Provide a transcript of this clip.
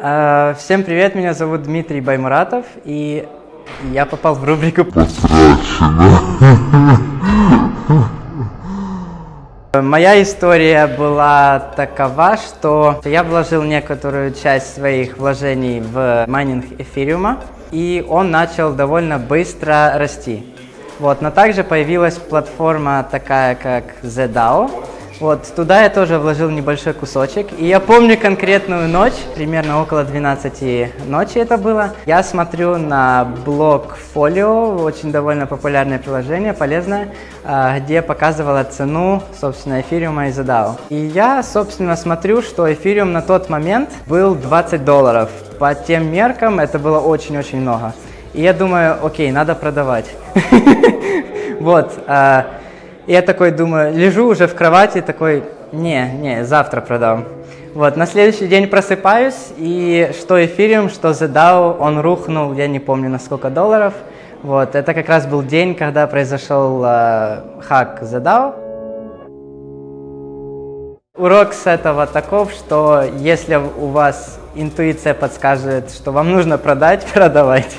А, Всем привет, меня зовут Дмитрий Баймуратов, и я попал в рубрику Моя история была такова, что я вложил некоторую часть своих вложений в майнинг эфириума, и он начал довольно быстро расти. Вот, но также появилась платформа такая, как ZDAO. Вот, туда я тоже вложил небольшой кусочек. И я помню конкретную ночь, примерно около 12 ночи это было. Я смотрю на блог Folio, очень довольно популярное приложение, полезное, а, где показывала цену, собственно, эфириума и ZDAO. И я, собственно, смотрю, что эфириум на тот момент был 20 долларов. По тем меркам это было очень-очень много. И я думаю, окей, надо продавать. Вот. И я такой думаю, лежу уже в кровати, такой, не, не, завтра продам. Вот, на следующий день просыпаюсь, и что эфириум, что ZDAO, он рухнул, я не помню на сколько долларов. Вот, это как раз был день, когда произошел э, хак ZDAO. Урок с этого таков, что если у вас интуиция подскажет, что вам нужно продать, продавайте.